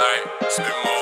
like, more.